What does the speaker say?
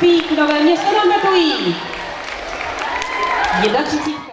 Pík, Nové město nad Metují. 31.